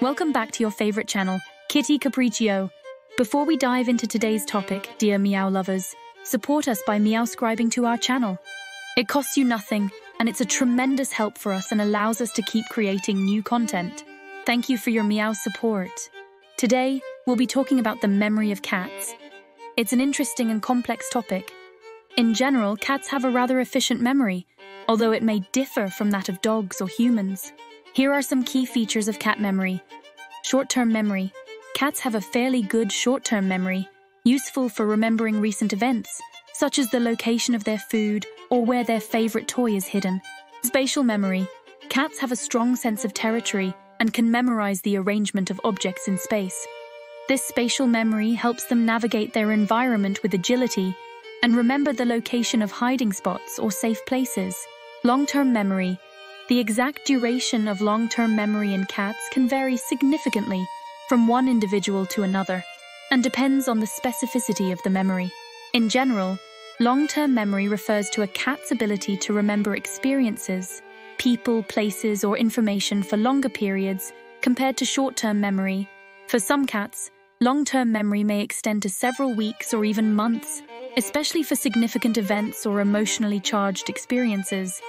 Welcome back to your favorite channel, Kitty Capriccio. Before we dive into today's topic, dear meow lovers, support us by meow scribing to our channel. It costs you nothing, and it's a tremendous help for us and allows us to keep creating new content. Thank you for your meow support. Today, we'll be talking about the memory of cats. It's an interesting and complex topic. In general, cats have a rather efficient memory, although it may differ from that of dogs or humans. Here are some key features of cat memory. Short-term memory. Cats have a fairly good short-term memory, useful for remembering recent events, such as the location of their food or where their favorite toy is hidden. Spatial memory. Cats have a strong sense of territory and can memorize the arrangement of objects in space. This spatial memory helps them navigate their environment with agility and remember the location of hiding spots or safe places. Long-term memory. The exact duration of long-term memory in cats can vary significantly from one individual to another and depends on the specificity of the memory. In general, long-term memory refers to a cat's ability to remember experiences, people, places, or information for longer periods compared to short-term memory. For some cats, long-term memory may extend to several weeks or even months, especially for significant events or emotionally charged experiences.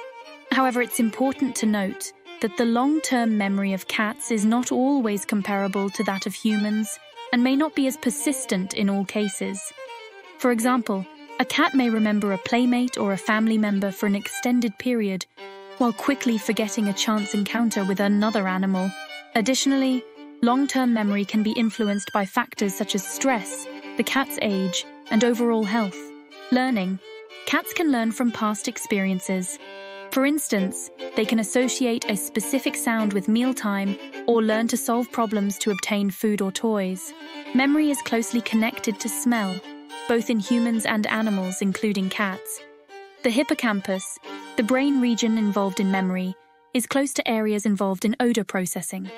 However, it's important to note that the long-term memory of cats is not always comparable to that of humans and may not be as persistent in all cases. For example, a cat may remember a playmate or a family member for an extended period, while quickly forgetting a chance encounter with another animal. Additionally, long-term memory can be influenced by factors such as stress, the cat's age, and overall health. Learning. Cats can learn from past experiences. For instance, they can associate a specific sound with mealtime or learn to solve problems to obtain food or toys. Memory is closely connected to smell, both in humans and animals, including cats. The hippocampus, the brain region involved in memory, is close to areas involved in odor processing.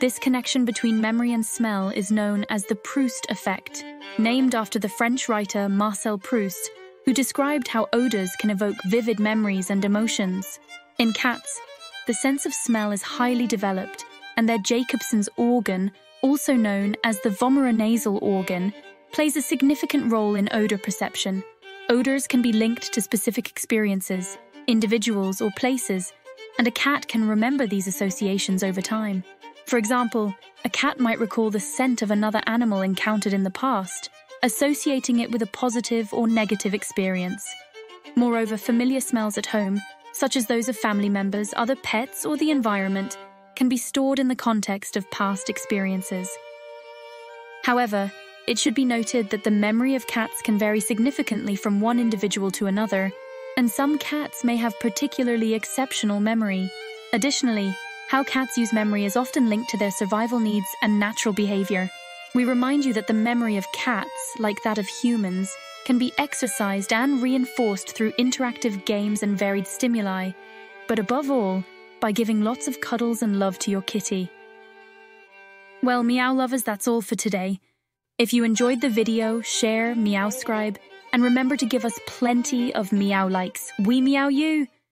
This connection between memory and smell is known as the Proust effect, named after the French writer Marcel Proust, who described how odors can evoke vivid memories and emotions. In cats, the sense of smell is highly developed, and their Jacobson's organ, also known as the vomeronasal organ, plays a significant role in odor perception. Odors can be linked to specific experiences, individuals, or places, and a cat can remember these associations over time. For example, a cat might recall the scent of another animal encountered in the past, associating it with a positive or negative experience. Moreover, familiar smells at home, such as those of family members, other pets, or the environment, can be stored in the context of past experiences. However, it should be noted that the memory of cats can vary significantly from one individual to another, and some cats may have particularly exceptional memory. Additionally, how cats use memory is often linked to their survival needs and natural behavior. We remind you that the memory of cats, like that of humans, can be exercised and reinforced through interactive games and varied stimuli, but above all, by giving lots of cuddles and love to your kitty. Well, meow lovers, that's all for today. If you enjoyed the video, share, meow scribe, and remember to give us plenty of meow likes. We meow you!